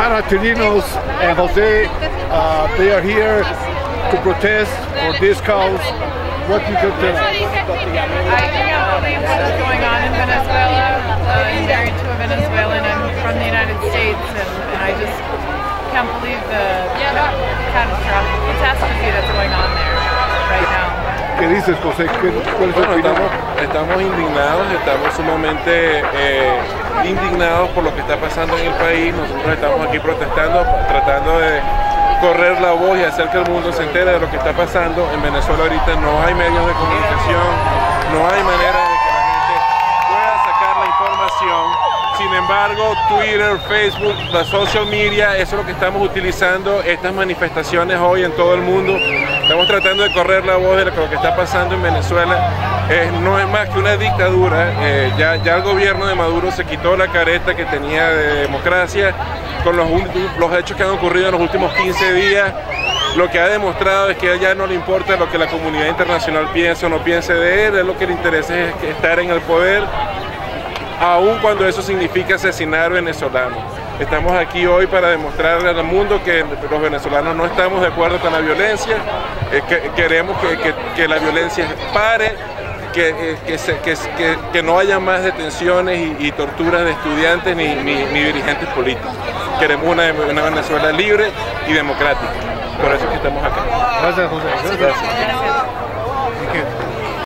Ana and Jose, uh, they are here to protest for this cause. What you could tell us? I can't believe what is going on in Venezuela. Uh, I'm married to a Venezuelan and from the United States, and, and I just can't believe the, the ¿Qué dices, José? ¿Qué, ¿Cuál es tu Bueno, opinión? estamos, estamos indignados, estamos sumamente eh, indignados por lo que está pasando en el país. Nosotros estamos aquí protestando, tratando de correr la voz y hacer que el mundo se entere de lo que está pasando. En Venezuela ahorita no hay medios de comunicación, no hay manera de que la gente pueda sacar la información. Sin embargo, Twitter, Facebook, la social media, eso es lo que estamos utilizando, estas manifestaciones hoy en todo el mundo. Estamos tratando de correr la voz de lo que está pasando en Venezuela. Eh, no es más que una dictadura. eh, ya, ya el gobierno de Maduro se quitó la careta que tenía de democracia con los, los hechos que han ocurrido en los últimos 15 días. Lo que ha demostrado es que a no le importa lo que la comunidad internacional piense o no piense de él, es lo que le interesa es estar en el poder aun cuando eso significa asesinar venezolanos. Estamos aquí hoy para demostrarle al mundo que los venezolanos no estamos de acuerdo con la violencia, eh, que queremos que, que- que la violencia pare, que, eh, que, se- que- que- que no haya más detenciones y, y torturas de estudiantes ni, ni- ni dirigentes políticos. Queremos una, una Venezuela libre y democrática. Por eso es que estamos acá. Gracias, José. Gracias. Gracias.